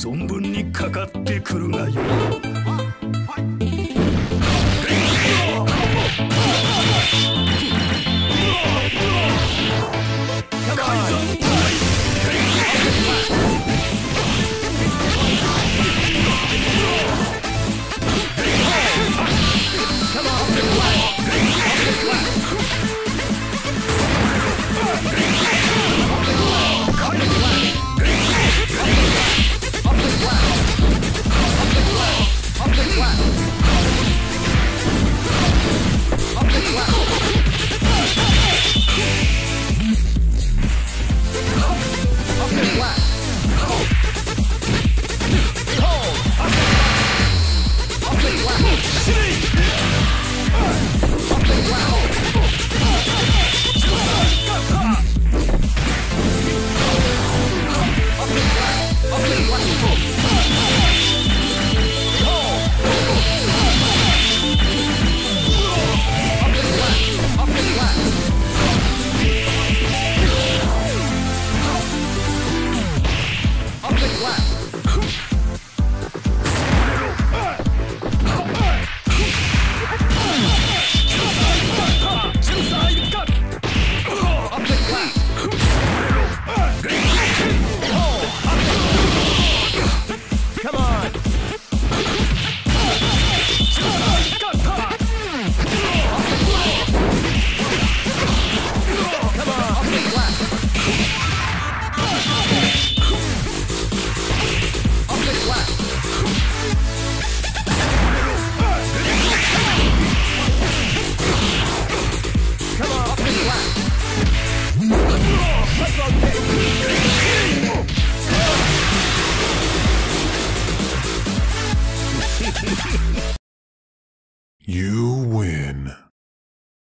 存分にかかってくるがよい。up the clap. You win.